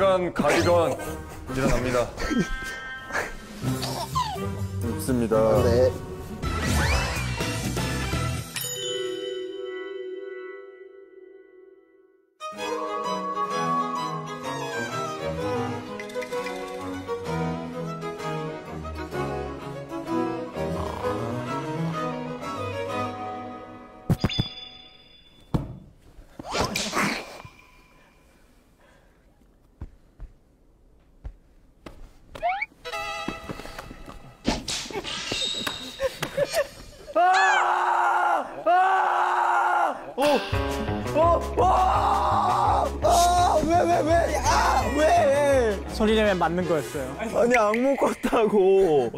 빨간 가디건 일어납니다. 입습니다. 네. 맞는 거였어요. 아니 악몽 꿨다고.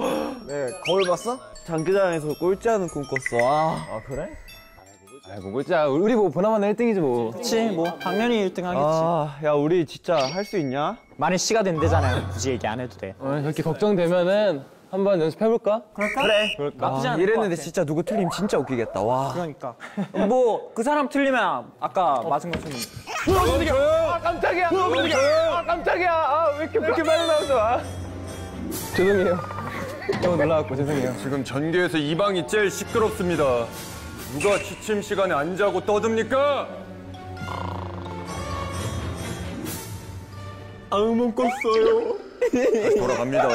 네, 거울 봤어? 장기장에서 꼴찌 하는 꿈 꿨어. 아. 아, 그래? 아이고 꼴찌야 우리 뭐 보나마나 1등이지 뭐 그렇지 뭐 당연히 1등 하겠지. 아, 야 우리 진짜 할 수 있냐? 많이 씨가 된대잖아요. 굳이 얘기 안 해도 돼. 어, 그렇게 걱정되면은 한번 연습해볼까? 그래. 나쁘지 않을 것 이랬는데. 진짜 누구 틀리면 진짜 웃기겠다. 와. 그러니까 뭐 그 사람 틀리면 아까 맞은 것처럼 아 깜짝이야 아 깜짝이야 아 왜 이렇게 왜 이렇게 빨리 나왔어 아. 죄송해요 너무 놀라갖고 죄송해요 지금 전교에서 이 방이 제일 시끄럽습니다. 누가 취침 시간에 안 자고 떠듭니까? 악몽 꿨어요. 다시 돌아갑니다.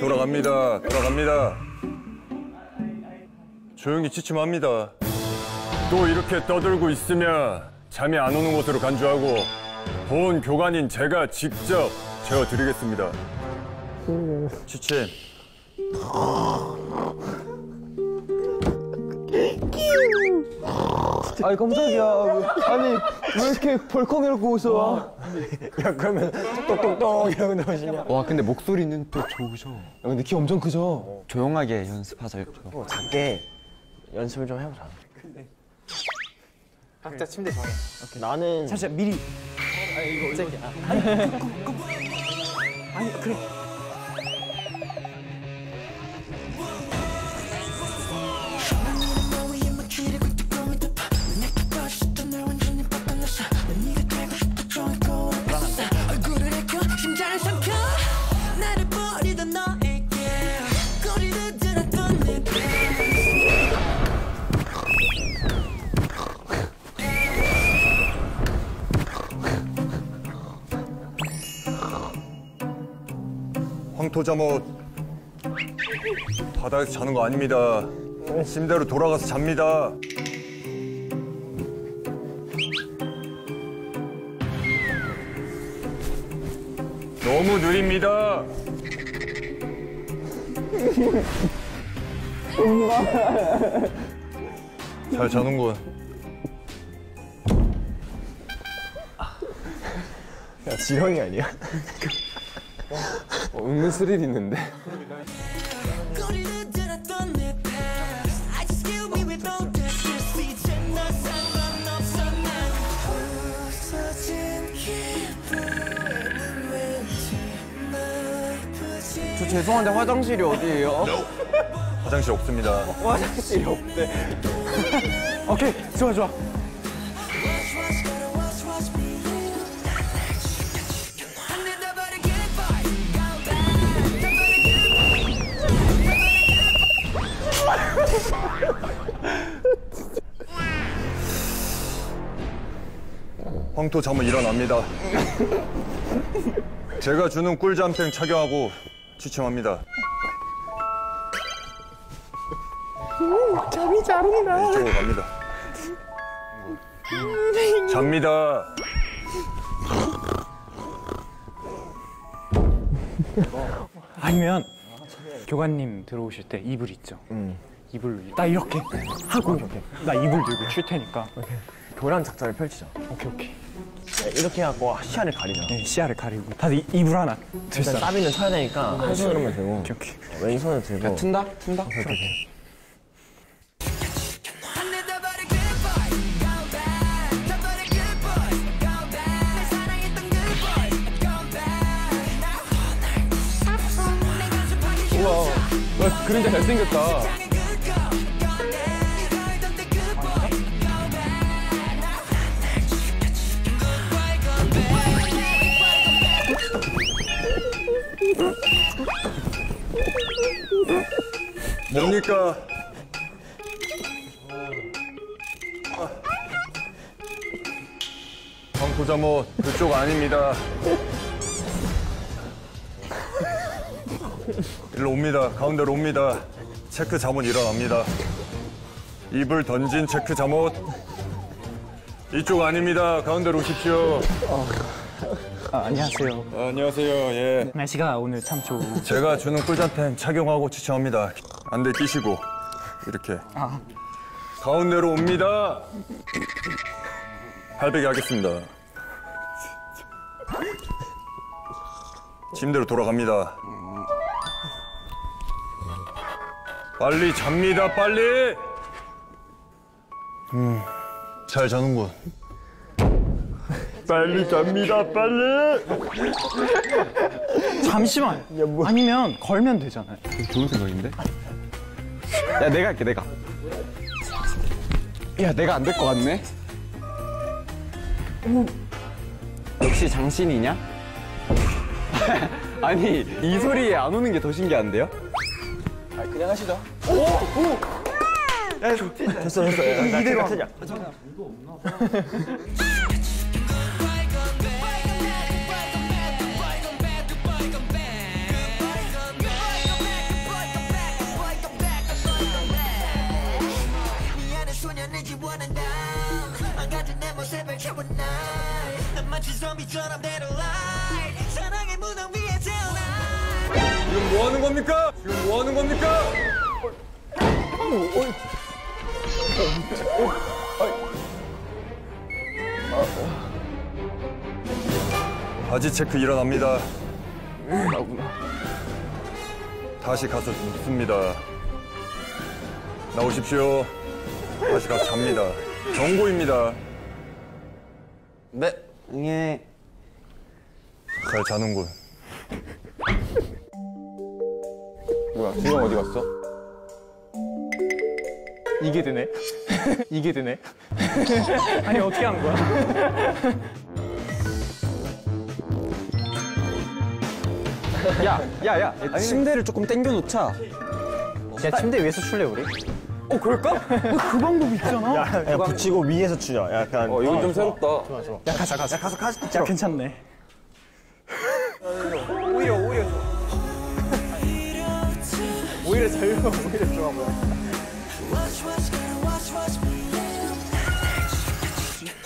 돌아갑니다. 돌아갑니다. 조용히 취침합니다. 또 이렇게 떠들고 있으면 잠이 안 오는 곳으로 간주하고 본 교관인 제가 직접 재워드리겠습니다. 취침. 아니 깜짝이야. 아니 왜 이렇게 벌컥 이러고 웃어? 야 그러면 똑똑똑 이러고 나오시냐? 와 근데 목소리는 또 좋으셔. 근데 키 엄청 크죠? 조용하게 연습하자. 작게 연습을 좀 해보자. 각자 침대 정해. 나는 사실 미리 얼굴을 잠옷 바닥에서 자는 거 아닙니다. 침대로 돌아가서 잡니다. 너무 느립니다. 잘 자는군. 야, 지렁이 아니야? 어, 은근 스릴 있는데 저 죄송한데 화장실이 어디예요? 화장실 없습니다. 화장실이 없대. 오케이 좋아 좋아. 황토 잠은 일어납니다. 제가 주는 꿀잠탱 착용하고 취침합니다. 잠이 잘 온다. 이쪽으로 갑니다. 잡니다. 아니면 교관님 들어오실 때 이불 있죠. 이불 나 이렇게 하고 나 이불 들고 칠 테니까. 교란 작전을 펼치자. 오케이 오케이. 이렇게 하고 시야를 가리자. 네, 시야를 가리고 다들 이- 이불 하나 들 일단. 따비는 쳐야 되니까 한 손으로만 들고 오케이 오케이. 왼손을 들고 튼다? 튼다? back 날 가슴팍이 휘어져 와 그림자 잘생겼다 뭡니까? 잠옷 그쪽 아닙니다. 일로 옵니다. 가운데로 옵니다. 체크 잠옷 일어납니다. 입을 던진 체크 잠옷. 이쪽 아닙니다. 가운데로 오십시오. 아, 안녕하세요. 아, 안녕하세요. 예. 날씨가 오늘 참 좋고 제가 주는 꿀잠템 착용하고 지쳐합니다. 안대 끼시고 이렇게 가운데로 옵니다. 발베개 하겠습니다. 침대로 돌아갑니다. 빨리 잡니다. 빨리. 음, 잘 자는군. 빨리 잡니다. 빨리. 잠시만. 아니면 걸면 되잖아요. 좋은 생각인데? 야 내가 할게 내가 야 내가 안 될 것 같네 역시 장신이냐? 아니 이 소리에 안 오는 게 더 신기한데요? 아 그냥 하시죠 됐어 됐어. 이대로 하자. 채운 날 마치 좀비처럼 내려 light 사랑의 무덤 위에 태어나 지금 뭐 하는 겁니까? 지금 뭐 하는 겁니까? 바지 체크 일어납니다. 다시 가서 눕습니다. 나오십시오. 다시 가서 잡니다. 경고입니다. 네. 응애. 잘 자는군. 뭐야 주영 어디 갔어? 이게 되네. 이게 되네. 아니 어떻게 한 거야? 야 야야 침대를 조금 당겨 놓자 야 침대 위에서 출래 우리? 어 그럴까? 그 방법 있잖아. 야, 야 붙이고 위에서 추자. 약간. 어 이건 좀 새롭다 가자 가자. 야 가서 가자. 야 괜찮네. Watch watch girl watch watch me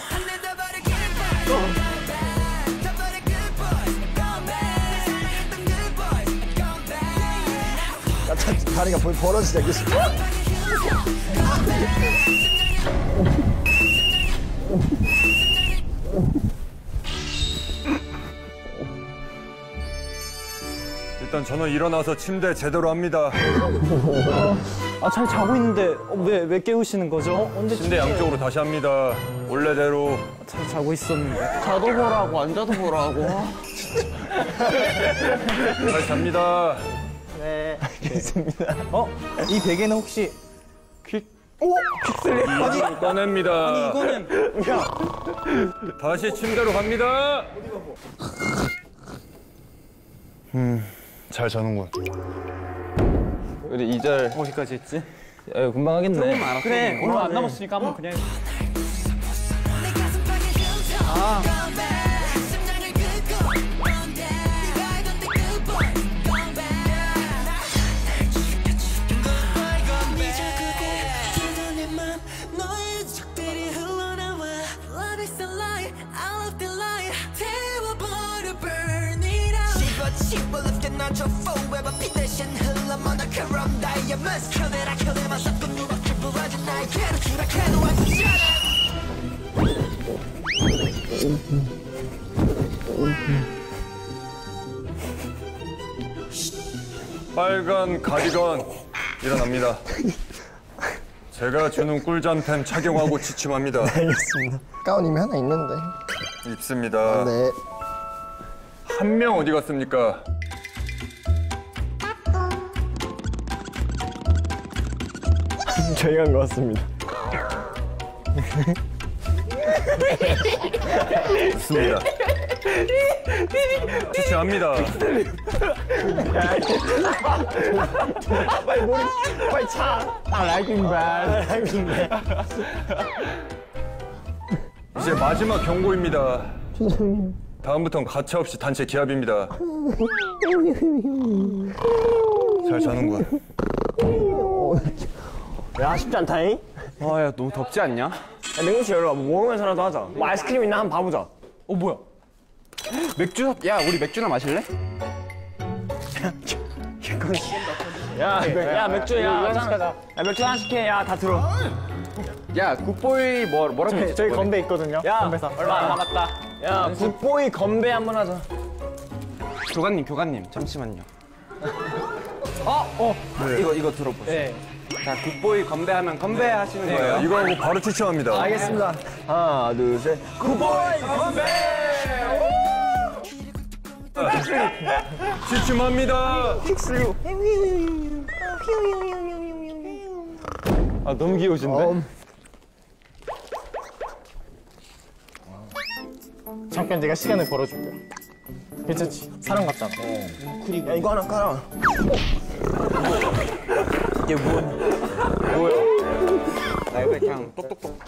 한내다 버려 good boy Come back 다 버려 good boys Come back 사랑했던 good boys Come back 야, 자, 다리가 벌- 벌어지자. 계속. 일단 저는 일어나서 침대 제대로 합니다. 아 잘 자고 있는데 왜 왜 깨우시는 거죠? 언제 침대 양쪽으로 다시 합니다. 원래대로 잘 자고 있었는데. 자도 보라고 앉아도 보라고. 잘 잡니다. 어? 이 베개는 혹시 이불 꺼냅니다. 이거는 다시 침대로 갑니다. 음, 잘 자는군. 우리 이절 어디까지 했지? 야, 금방 하겠네 그래 얼마 안 남았으니까 한번 그냥 내 빨간 가디건 일어납니다. 제가 주는 꿀잠템 착용하고 지침합니다. 가운님이 하나 있는데. 입습니다. 네. 한 명 어디 갔습니까? 저희가 한것 같습니다. 좋습니다. 지체합니다. 빨리 차. 아, 라이킹 밴. 라이킹 밴. 이제 마지막 경고입니다. 다음부턴 가차 없이 단체 기합입니다. 잘 자는군. 야, 쉽지 않다잉? 아, 야, 너무 덥지 않냐? 야, 씨, 여기 와봐. 먹으면서라도 하자. 뭐 아이스크림 있나 한번 봐보자. 어, 뭐야? 맥주, 야, 우리 맥주나 마실래? 야, 야, 맥주, 야, 짠. 야, 맥주 하나씩 해. 야, 다 들어. 야, good boy 뭐, 뭐라고 했지? 저희 건배 있거든요. 야, 건배사. 얼마 안 남았다. 야, good boy 건배 한 번 하자. 교관님, 교관님, 잠시만요. 어, 어, 이거, 이거 들어보세요. 네. 자, good boy 건배하면 건배하시는 거예요. 이거 하고 바로 추첨합니다. 알겠습니다. 하나, 둘, 셋. 굿보이 건배! 추첨합니다. 아, 너무 귀여우신데? 잠깐 내가 시간을 벌어줄게. 괜찮지? 사람 같잖아. 야, 이거 하나 깔아. 이게 뭐, 뭐야? 나 이거 그냥 똑똑똑.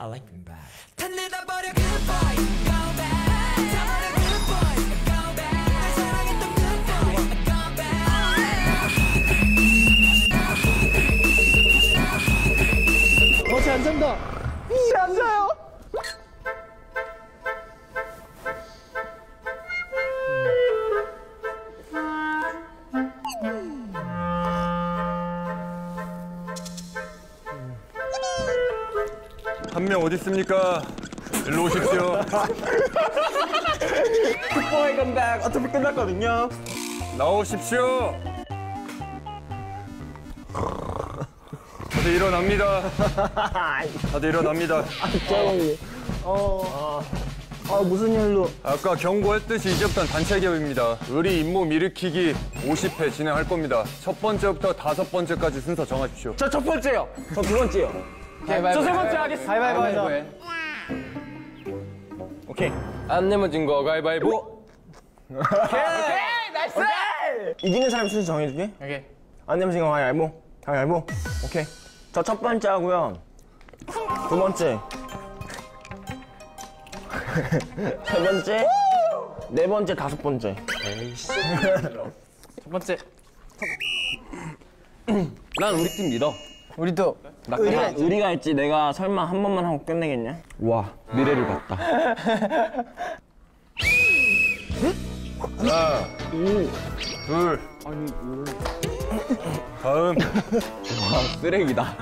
I like them bad. 달리다 버려 good boy, go back. 다 버려 good boy, go 어디 있습니까? 일로 오십시오. 굿보이 건배. 어차피 끝났거든요. 나오십시오. 다들 일어납니다. 다들 일어납니다. 어. 아, 무슨 일로? 아까 경고했듯이 이제부터는 단체 기업입니다. 의리 잇몸 일으키기 50회 진행할 겁니다. 첫 번째부터 다섯 번째까지 순서 정하십시오. 저 첫 번째요. 저 두 번째요. 저 세 번째 하겠습니다. 가위바위보 하자. 오케이. 안 내면 진거 가위바위보. 이기는 사람 순서 정해줄게. 오케이. 안 내면 지금 가위바위보. 가위바위보. 오케이. 저 첫 번째 하고요. 두 번째. 세 번째. 네 번째, 다섯 번째. 첫 번째. 난 우리 팀 리더. 우리도. 의리가, 의리가 할지 내가 설마 한 번만 하고 끝내겠냐? 와, 미래를 봤다. 하나, 둘, 다음, 쓰레기다.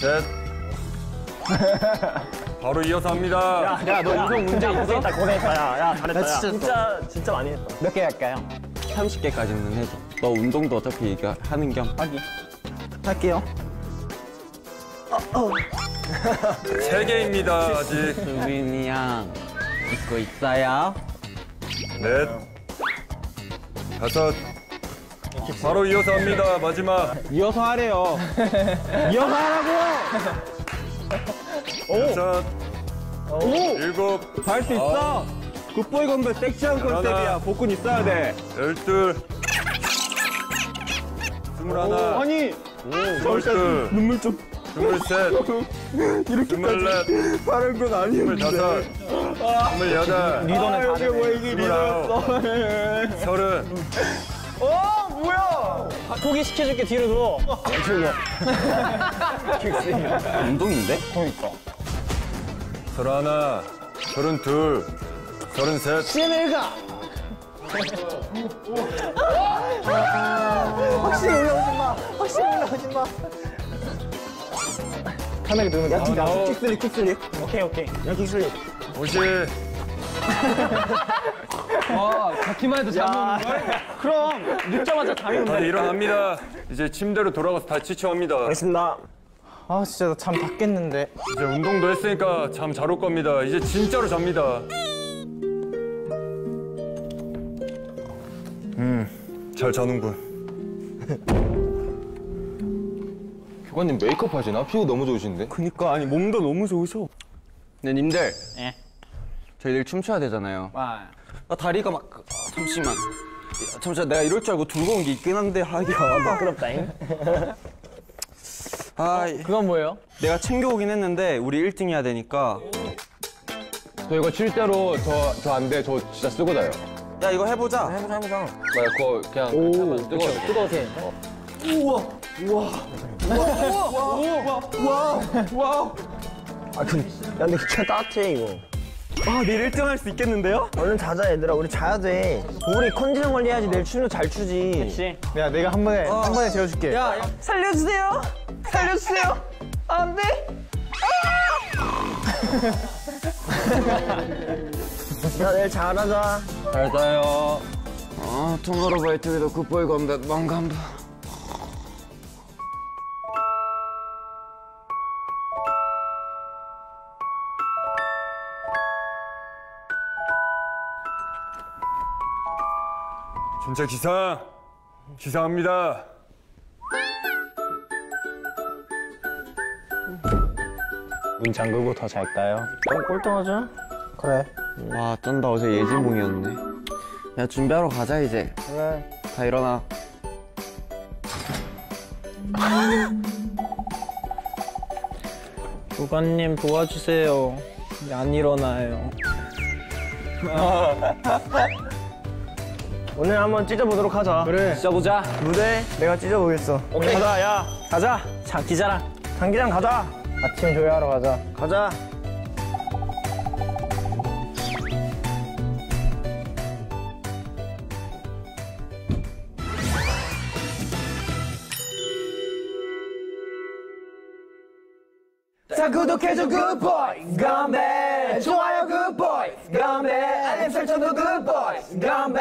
셋. 바로 이어서 합니다. 야, 너 이성 문제 있어? 고생했다, 고생했다. 야, 야, 잘했다. 야. 진짜, 진짜 많이 했다. 몇 개 할까요? 30개까지는 해줘. 너 운동도 어차피 이거 하는 겸. 하기. 할게요. 세 개입니다, 아직. 수빈이 형, 믿고 있어요? 넷, 다섯. 바로 이어서 합니다, 마지막. 이어서 하래요. 이어서 하라고! 여섯, 일곱, 할 수 있어! good boy 건배 섹시한 컨셉이야. 복근 있어야 돼. 열둘, 스물 하나, 아니, 스물 둘, 눈물 좀. 스물셋, 스물넷, 빠른 건 아니었는데. 스물 다섯, 스물 여덟, 리더는 다 되네. 왜 이게 스물아홉, 서른, 포기시켜줄게, 뒤로 누워. 운동인데? 서른 하나, 서른 둘, 서른셋, 시에넬가! 확실히 올라오지 마. 확실히 올라오지 마. 카메라 누르면 야, 야, 킥슬립, 킥슬립. 오케이, 오케이. 야, 킥슬립. 오십, 자기만 해도 잠 오는 걸? 그럼 눕자마자 잠이 온다. 일어납니다. 이제 침대로 돌아가서 다 지쳐갑니다. 알겠습니다. 아 진짜 나 잠 다 깼는데 이제 운동도 했으니까 잠 잘 올 겁니다. 이제 진짜로 잡니다. 잘 자는군. 교관님 메이크업 하시나? 피부 너무 좋으신데? 그니까 아니 몸도 너무 좋으셔. 네 님들 예. 저희 내일 춤춰야 되잖아요 와. 나 다리가 막 아, 잠시만 잠시만 내가 이럴 줄 알고 들고 온 게 있긴 한데 하기야 부끄럽다잉. 아 그건 뭐예요? 내가 챙겨오긴 했는데 우리 1등 해야 되니까 저 이거 칠 대로 저 저 안 돼. 저 진짜 쓰고 다요. 야 이거 해보자 해보자 해보자. 나 그거 그냥 오, 뜨거워. 뜨거워서 해. 아 근데 야 근데 진짜 따뜻해 이거. 아 내일 1등 할 수 있겠는데요? 얼른 자자 얘들아 우리 자야 돼. 우리 컨디션 관리해야지 내일 춤도 잘 추지. 야, 내가 한 번에 한 번에 재워줄게. 야, 야 살려주세요 살려주세요 안 돼 야 내일 잘하자. 잘 자요 아 투모로우바이투게더 굿보이 컴백 망간다 전체 기상 기상합니다. 문 잠그고 더 잘까요? 좀 꼴등하자. 그래. 와 쩐다 어제 예지몽이었네 야 준비하러 가자 이제 그래. 다 일어나 교관님 도와주세요. 안 일어나요. 오늘 한번 찢어보도록 하자. 그래. 진짜 보자 무대 내가 찢어보겠어. 오케이. 가자, 야. 가자. 장기자랑. 장기장 가자. 아침 조회하러 가자. 가자. 구독해줘 굿보이 건배. 좋아요 굿보이 건배. 알림 설정도 굿보이 건배